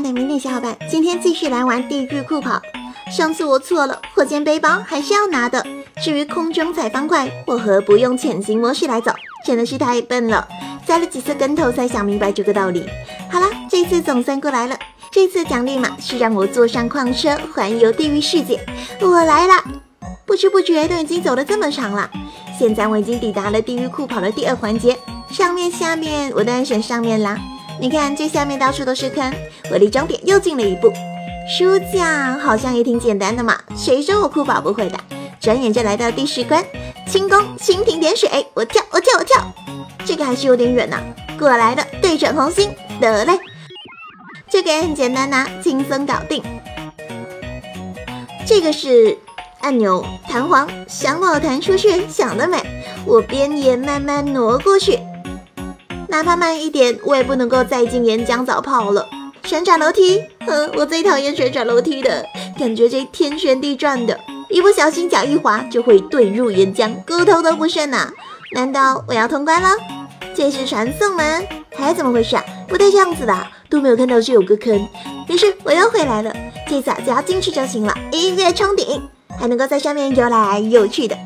爱的迷你小伙伴，今天继续来玩地狱酷跑。上次我错了，火箭背包还是要拿的。至于空中踩方块，我何不用潜行模式来走？真的是太笨了，栽了几次跟头才想明白这个道理。好了，这次总算过来了。这次奖励嘛是让我坐上矿车环游地狱世界。我来了，不知不觉都已经走了这么长了。现在我已经抵达了地狱酷跑的第二环节，上面下面我当然选上面啦。你看，这下面到处都是坑，我离终点又近了一步。书架好像也挺简单的嘛，谁说我酷跑不会的？转眼就来到第十关，轻功蜻蜓点水，我跳，我跳，我跳。这个还是有点远呐，过来了，对准红心，得嘞。这个也很简单呐，轻松搞定。这个是按钮，弹簧，想跑弹出去，想得美。我边沿慢慢挪过去。哪怕慢一点，我也不能够再进岩浆澡泡了。旋转楼梯，哼，我最讨厌旋转楼梯的感觉，这天旋地转的，一不小心脚一滑就会遁入岩浆，骨头都不剩呐。难道我要通关了？这是传送门，还怎么回事啊？不带这样子的，都没有看到这有个坑。没事，我又回来了，这次只要进去就行了，一跃冲顶，还能够在上面游来游去的。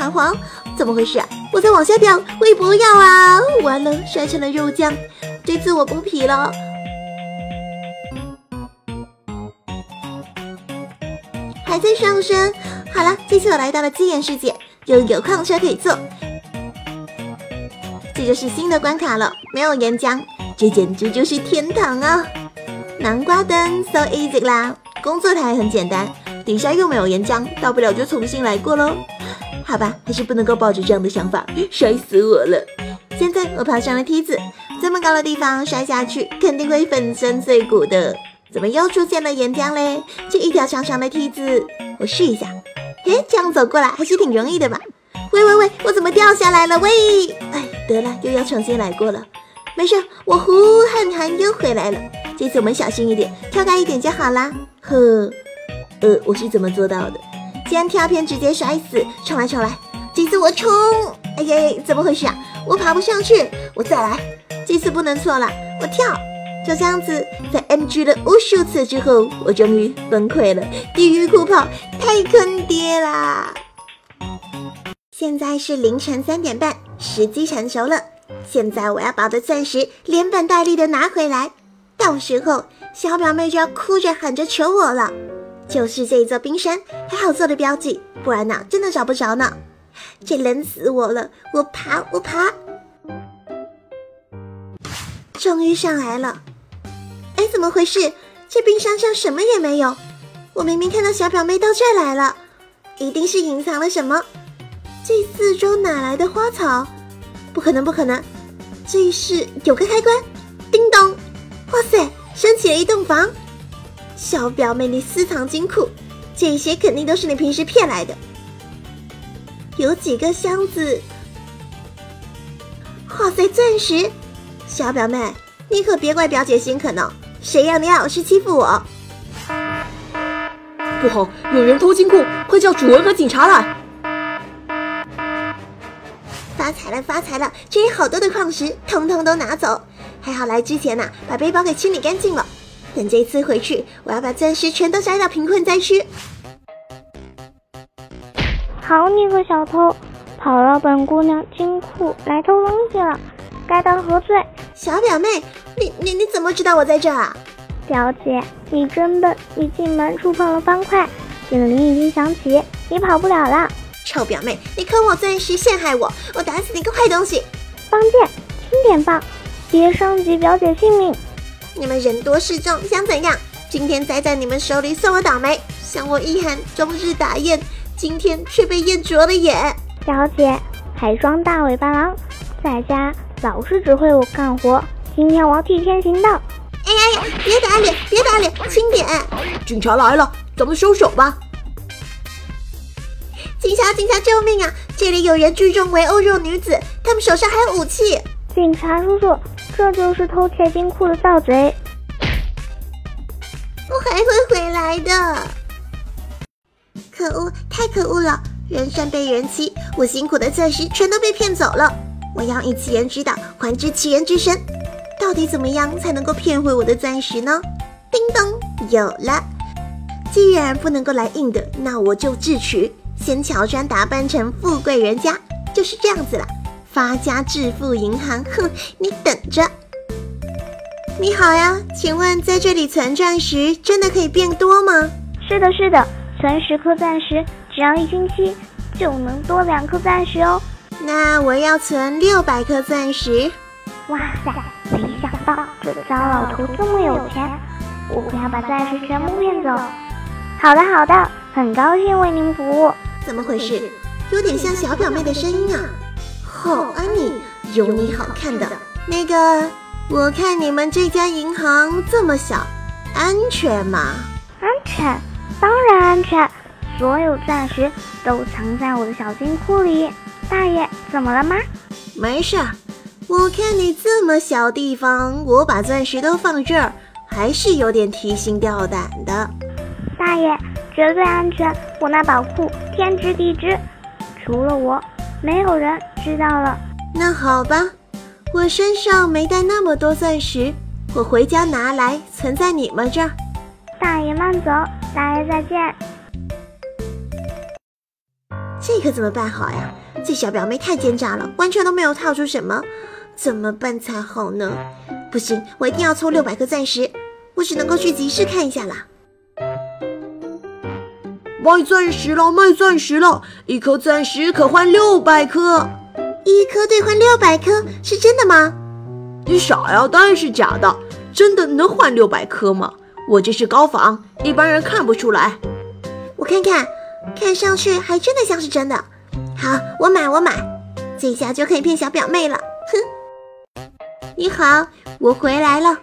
弹簧，怎么回事啊？我在往下掉，我也不要啊！完了，摔成了肉酱，这次我不皮了。还在上升，好了，这次我来到了基岩世界，又有矿车可以坐。这就是新的关卡了，没有岩浆，这简直就是天堂啊！南瓜灯，so easy 啦！工作台很简单，底下又没有岩浆，大不了就重新来过喽。好吧，还是不能够抱着这样的想法，摔死我了。现在我爬上了梯子，这么高的地方摔下去肯定会粉身碎骨的。怎么又出现了岩浆嘞？这一条长长的梯子，我试一下。诶，这样走过来还是挺容易的嘛。喂喂喂，我怎么掉下来了？喂，哎，得了，又要重新来过了。没事，我呼喊喊又回来了。这次我们小心一点，跳开一点就好啦。呵，呃，我是怎么做到的？竟然跳偏直接摔死！重来重来，这次我冲！哎呀，怎么回事啊？我爬不上去，我再来，这次不能错了，我跳！就这样子，在 NG 了无数次之后，我终于崩溃了。地狱酷跑太坑爹啦！现在是凌晨三点半，时机成熟了。现在我要把我的钻石连本带利的拿回来，到时候小表妹就要哭着喊着求我了。就是这一座冰山，还好做的标记，不然呐，真的找不着呢。这冷死我了！我爬，我爬，终于上来了。哎，怎么回事？这冰山上什么也没有。我明明看到小表妹到这儿来了，一定是隐藏了什么。这四周哪来的花草？不可能，不可能！这是有个开关。叮咚！哇塞，升起了一栋房。小表妹，你私藏金库，这些肯定都是你平时骗来的。有几个箱子，哇塞，钻石！小表妹，你可别怪表姐心狠哦，谁让你老是欺负我？不好，有人偷金库，快叫主人和警察来！发财了，发财了！这里好多的矿石，通通都拿走。还好来之前呐，把背包给清理干净了。等这次回去，我要把钻石全都摘到贫困灾区。好你个小偷，跑到本姑娘金库来偷东西了，该当何罪？小表妹，你你你怎么知道我在这啊？表姐，你真笨，你进门触碰了方块，警铃已经响起，你跑不了了。臭表妹，你坑我钻石，陷害我，我打死你个坏东西！放箭，轻点放，别伤及表姐性命。你们人多势众，想怎样？今天栽在你们手里，算我倒霉。想我一喊终日打雁，今天却被雁啄了眼。小姐还装大尾巴狼，在家老是指挥我干活。今天我要替天行道。哎呀呀！别打脸，别打脸，轻点！警察来了，咱们收手吧。警察，警察，救命啊！这里有人聚众围殴弱女子，他们手上还有武器。警察叔叔。这就是偷窃金库的盗贼，我还会回来的。可恶，太可恶了！人善被人欺，我辛苦的钻石全都被骗走了。我要以其人之道还治其人之身。到底怎么样才能够骗回我的钻石呢？叮咚，有了！既然不能够来硬的，那我就智取，先乔装打扮成富贵人家，就是这样子了。发家致富银行，哼，你等着！你好呀，请问在这里存钻石真的可以变多吗？是的，是的，存十颗钻石，只要一星期就能多两颗钻石哦。那我要存六百颗钻石。哇塞，没想到这糟老头这么有钱，我不要把钻石全部骗走。好的，好的，很高兴为您服务。怎么回事？有点像小表妹的声音啊。好，安妮，有你好看的。那个，我看你们这家银行这么小，安全吗？安全，当然安全。所有钻石都藏在我的小金库里。大爷，怎么了吗？没事。我看你这么小地方，我把钻石都放这儿，还是有点提心吊胆的。大爷，绝对安全。我那宝库天知地知，除了我。没有人知道了。那好吧，我身上没带那么多钻石，我回家拿来存在你们这儿。大爷慢走，大爷再见。这可怎么办好呀？这小表妹太奸诈了，完全都没有套出什么，怎么办才好呢？不行，我一定要凑六百颗钻石，我只能够去集市看一下啦。卖钻石了，卖钻石了！一颗钻石可换六百颗，一颗兑换六百颗，是真的吗？你傻呀，当然是假的。真的能换六百颗吗？我这是高仿，一般人看不出来。我看看，看上去还真的像是真的。好，我买，我买，这下就可以骗小表妹了。哼！你好，我回来了，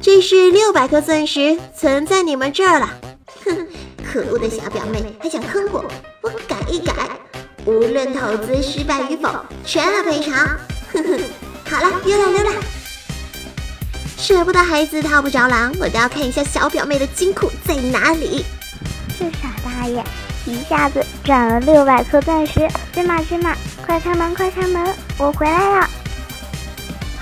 这是六百颗钻石，存在你们这儿了。哼！可恶的小表妹还想坑我，我改一改，无论投资失败与否，全额赔偿。哼哼，好了，溜了溜了。舍不得孩子套不着狼，我倒要看一下小表妹的金库在哪里。这傻大爷一下子赚了六百颗钻石，芝麻芝麻，快开门快开门，我回来了。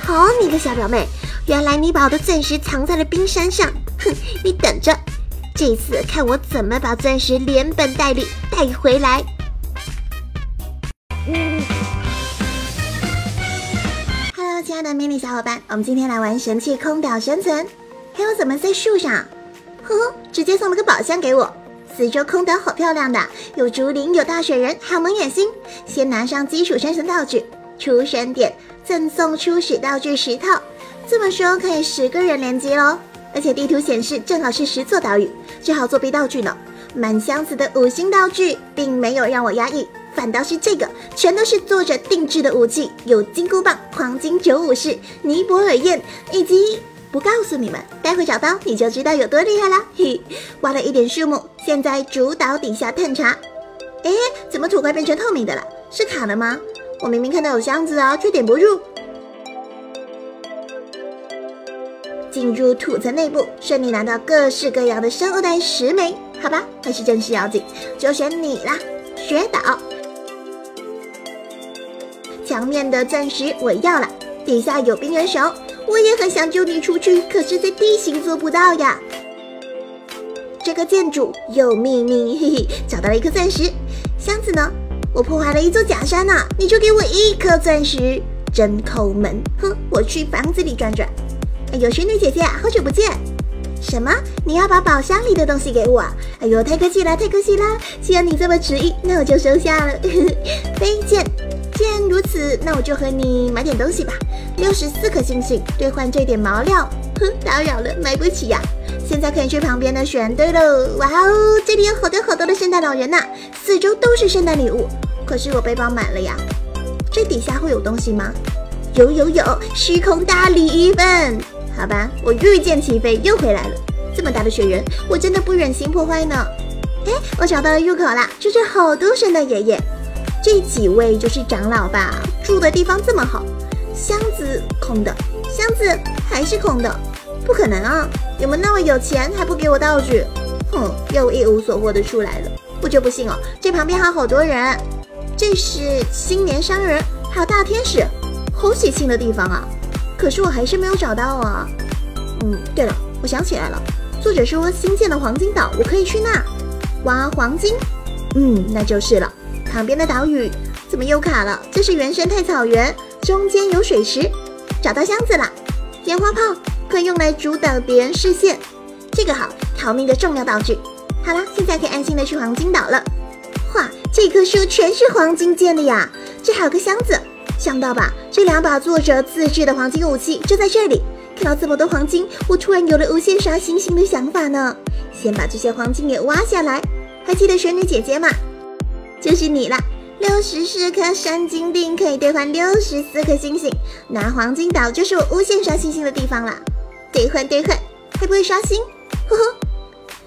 好你个小表妹，原来你把我的钻石藏在了冰山上，哼，你等着。这次看我怎么把钻石连本带利带回来。的迷你小伙伴，我们今天来玩神器空岛生存。看我怎么在树上，呵呵，直接送了个宝箱给我。四周空岛好漂亮的，有竹林，有大雪人，还有蒙眼星。先拿上基础生存道具，出生点赠送初始道具十套，这么说可以十个人联机喽。而且地图显示正好是十座岛屿，最好作弊道具呢。满箱子的五星道具，并没有让我压抑，反倒是这个，全都是作者定制的武器，有金箍棒、黄金九武士、尼泊尔雁，以及不告诉你们，待会找到你就知道有多厉害啦。嘿，挖了一点树木，现在主岛底下探查。哎，怎么土块变成透明的了？是卡了吗？我明明看到有箱子啊，却点不入。进入土层内部，顺利拿到各式各样的生物蛋十枚，好吧，还是正事要紧，就选你啦，雪岛。墙面的钻石我要了，底下有冰人手，我也很想救你出去，可是在地形做不到呀。这个建筑有秘密，嘿嘿，找到了一颗钻石。箱子呢？我破坏了一座假山呐，你就给我一颗钻石，真抠门。哼，我去房子里转转。哎呦，仙女姐姐，好久不见！什么？你要把宝箱里的东西给我？哎呦，太客气了，太客气了！既然你这么执意，那我就收下了。飞剑，既然如此，那我就和你买点东西吧。六十四颗星星兑换这点毛料，哼，打扰了，买不起呀。现在可以去旁边的选对喽。哇哦，这里有好多好多的圣诞老人呐，四周都是圣诞礼物。可是我背包满了呀，这底下会有东西吗？有有有，虚空大礼一份。好吧，我御剑齐飞又回来了。这么大的雪人，我真的不忍心破坏呢。哎，我找到了入口了，这是好多圣诞爷爷。这几位就是长老吧？住的地方这么好，箱子空的，箱子还是空的，不可能啊！你们那么有钱还不给我道具？哼，又一无所获的出来了，我就不信哦。这旁边还有好多人，这是新年商人，还有大天使，好喜庆的地方啊！可是我还是没有找到啊。嗯，对了，我想起来了，作者说新建的黄金岛，我可以去那挖黄金。嗯，那就是了。旁边的岛屿怎么又卡了？这是原生态草原，中间有水池。找到箱子了，烟花炮可以用来阻挡敌人视线，这个好，逃命的重要道具。好了，现在可以安心的去黄金岛了。哇，这棵树全是黄金建的呀！这还有个箱子，想到吧？这两把作者自制的黄金武器就在这里。看到这么多黄金，我突然有了无限刷星星的想法呢。先把这些黄金给挖下来。还记得玄女姐姐吗？就是你了。六十四颗山金锭可以兑换六十四颗星星，拿黄金岛就是我无限刷星星的地方了。兑换兑换，会不会刷新？呵呵。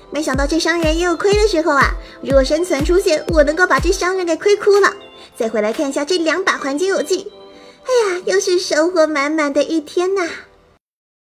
没想到这商人也有亏的时候啊！如果生存出现，我能够把这商人给亏哭了。再回来看一下这两把黄金武器，哎呀，又是收获满满的一天呐！